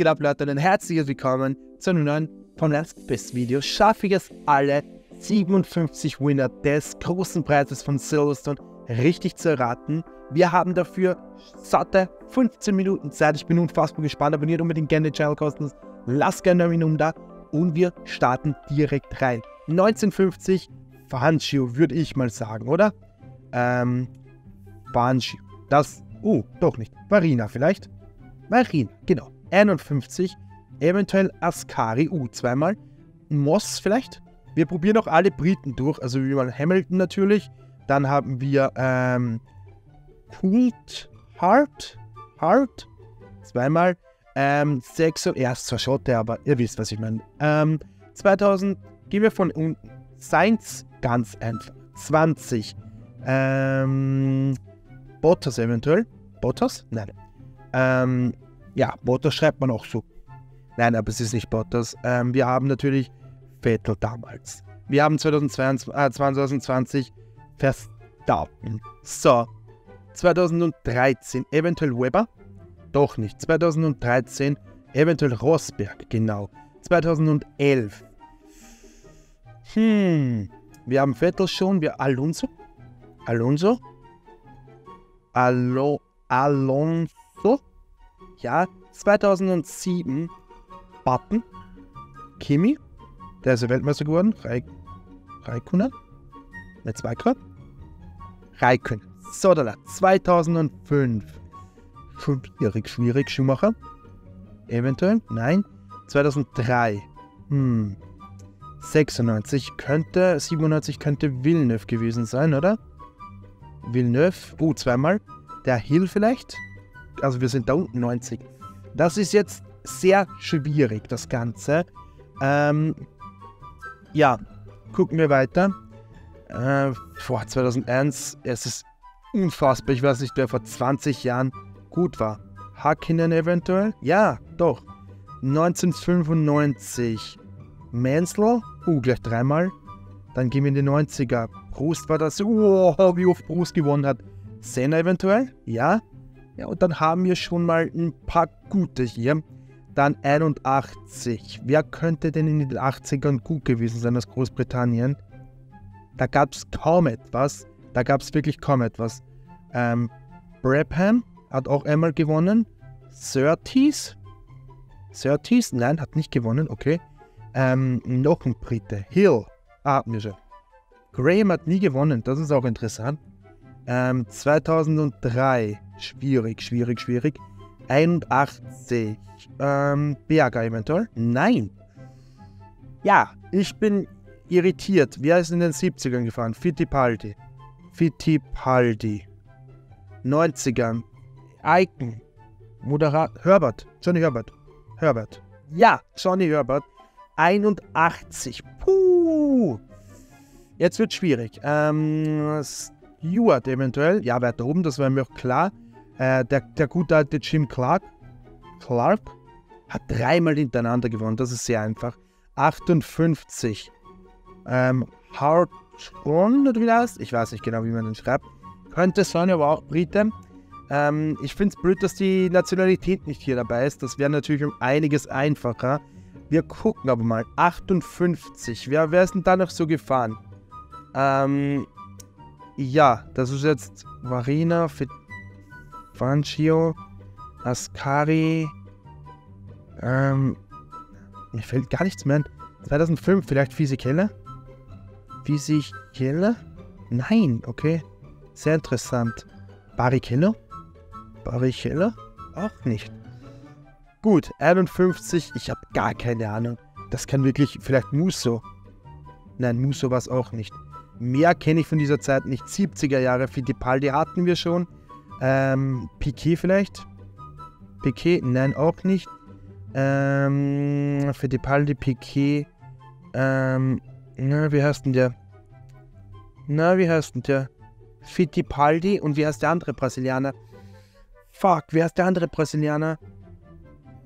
geht ab, Leute, und ein herzliches Willkommen zu einem neuen Formel 1 Best Video. Schaffe ich es alle 57 Winner des großen Preises von Silverstone richtig zu erraten? Wir haben dafür satte 15 Minuten Zeit. Ich bin unfassbar gespannt. Abonniert unbedingt gerne den Channel kostenlos. Lasst gerne ein um da und wir starten direkt rein. 1950 Fangio, würde ich mal sagen, oder? Ähm, Fangio. Das, oh, doch nicht. Varina vielleicht? Varina, genau. 51. Eventuell Ascari, uh, zweimal. Moss vielleicht? Wir probieren auch alle Briten durch. Also wie mal Hamilton natürlich. Dann haben wir, ähm, Pult Hart. Hart. Zweimal. Ähm, 6 und erst zwar Schotte, aber ihr wisst, was ich meine. Ähm, 2000, gehen wir von unten. Science, ganz einfach. 20. Ähm, Bottas eventuell. Bottas? Nein. Ähm, ja, Bottas schreibt man auch so. Nein, aber es ist nicht Bottas. Ähm, wir haben natürlich Vettel damals. Wir haben 2022, äh, 2020 Verstappen. So. 2013 eventuell Weber. Doch nicht. 2013 eventuell Rosberg. Genau. 2011. Hm. Wir haben Vettel schon. Wir Alonso. Alonso. Alo Alonso. Ja, 2007 Button. Kimi. Der ist Weltmeister geworden. Raik Raikkonen. Mit zwei Grad. Raikkonen. Sodala. 2005. Schwierig, schwierig. Schumacher. Eventuell. Nein. 2003. Hm. 96 könnte, 97 könnte Villeneuve gewesen sein, oder? Villeneuve, oh, zweimal. Der Hill vielleicht? Also wir sind da unten 90. Das ist jetzt sehr schwierig, das Ganze. Ähm, ja, gucken wir weiter. Äh, vor 2001, es ist unfassbar. Ich weiß nicht, wer vor 20 Jahren gut war. Hakkinen eventuell? Ja, doch. 1995. Mansell? Uh, gleich dreimal. Dann gehen wir in die 90er. Proust war das. Oh, wie oft Proust gewonnen hat. Senna eventuell? Ja. Ja, und dann haben wir schon mal ein paar gute hier. Dann 81. Wer könnte denn in den 80ern gut gewesen sein aus Großbritannien? Da gab es kaum etwas. Da gab es wirklich kaum etwas. Ähm, Brabham hat auch einmal gewonnen. Surtees? Surtees? Nein, hat nicht gewonnen, okay. Ähm, noch ein Brite. Hill. Ah, wir schon. Graham hat nie gewonnen, das ist auch interessant. Ähm, 2003. Schwierig, schwierig, schwierig. 81. Ähm, Berger eventuell? Nein. Ja, ich bin irritiert. Wer ist in den 70ern gefahren? Fittipaldi. Fittipaldi. 90ern. Icon. Moderat. Herbert. Johnny Herbert. Herbert. Ja, Johnny Herbert. 81. Puh. Jetzt wird schwierig. Ähm, Stewart eventuell. Ja, weiter oben, das war mir auch klar. Äh, der, der gute alte Jim Clark. Clark hat dreimal hintereinander gewonnen. Das ist sehr einfach. 58. Ähm, Hartron oder wie das heißt? Ich weiß nicht genau, wie man den schreibt. Könnte sein, aber auch Brite. Ähm, ich finde es blöd, dass die Nationalität nicht hier dabei ist. Das wäre natürlich um einiges einfacher. Wir gucken aber mal. 58. Wer, wer ist denn da noch so gefahren? Ähm, ja, das ist jetzt Varina, Fangio, Ascari. Ähm, mir fällt gar nichts mehr ein. 2005 vielleicht Physikelle? Physikelle? Nein, okay. Sehr interessant. Barrichello? Barrichello? Auch nicht. Gut, 51, ich habe gar keine Ahnung. Das kann wirklich, vielleicht Musso. Nein, Musso war es auch nicht. Mehr kenne ich von dieser Zeit nicht. 70er Jahre, Fittipaldi hatten wir schon. Ähm, Piquet vielleicht? Piquet? Nein, auch nicht. Ähm, Fittipaldi, Piquet. Ähm, na, wie heißt denn der? Na, wie heißt denn der? Fittipaldi und wie heißt der andere Brasilianer? Fuck, wer ist der andere Brasilianer?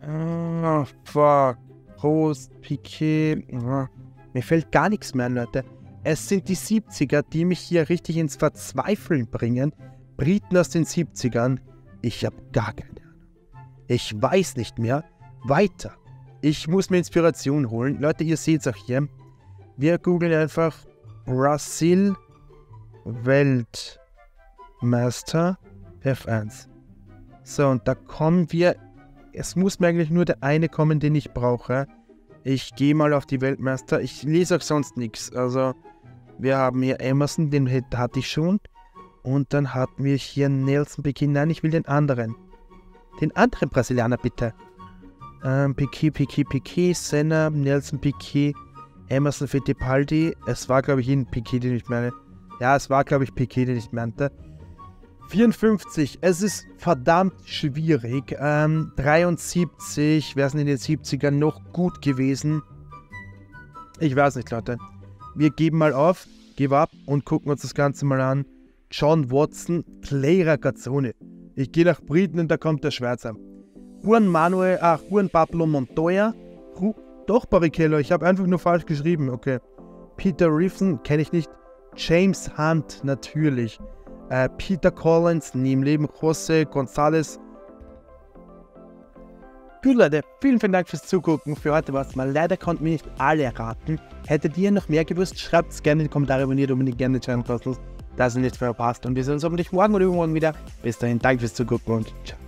Oh, fuck. Prost, Piquet. Oh. Mir fällt gar nichts mehr, Leute. Es sind die 70er, die mich hier richtig ins Verzweifeln bringen. Briten aus den 70ern. Ich habe gar keine Ahnung. Ich weiß nicht mehr, weiter. Ich muss mir Inspiration holen. Leute, ihr seht es auch hier. Wir googeln einfach Brasil Weltmeister F1. So, und da kommen wir. Es muss mir eigentlich nur der eine kommen, den ich brauche. Ich gehe mal auf die Weltmeister. Ich lese auch sonst nichts. Also, wir haben hier Emerson, den hatte ich schon. Und dann hatten wir hier Nelson Piquet. Nein, ich will den anderen. Den anderen Brasilianer, bitte. Ähm, Piquet, Piquet, Piquet, Senna, Nelson Piquet, Emerson Fittipaldi. Es war, glaube ich, ihn Piquet, den ich meine. Ja, es war, glaube ich, Piquet, den ich meinte. 54, es ist verdammt schwierig. Ähm, 73, wäre es in den 70ern noch gut gewesen? Ich weiß nicht, Leute. Wir geben mal auf, give up und gucken uns das Ganze mal an. John Watson, Clay Ragazzone. Ich gehe nach Briten und da kommt der Schweizer. Juan Manuel, ach, Juan Pablo Montoya. Ru doch, Barrichello, ich habe einfach nur falsch geschrieben, okay. Peter Riefsen, kenne ich nicht. James Hunt, natürlich äh, Peter Collins, nie im Leben José González. Gut Leute, vielen, vielen Dank fürs Zugucken. Für heute war es mal. Leider konnten wir nicht alle erraten. Hättet ihr noch mehr gewusst, schreibt es gerne in die Kommentare, abonniert unbedingt gerne den Channel dass ihr nichts mehr verpasst. Und wir sehen uns hoffentlich morgen oder übermorgen wieder. Bis dahin, danke fürs Zugucken und ciao.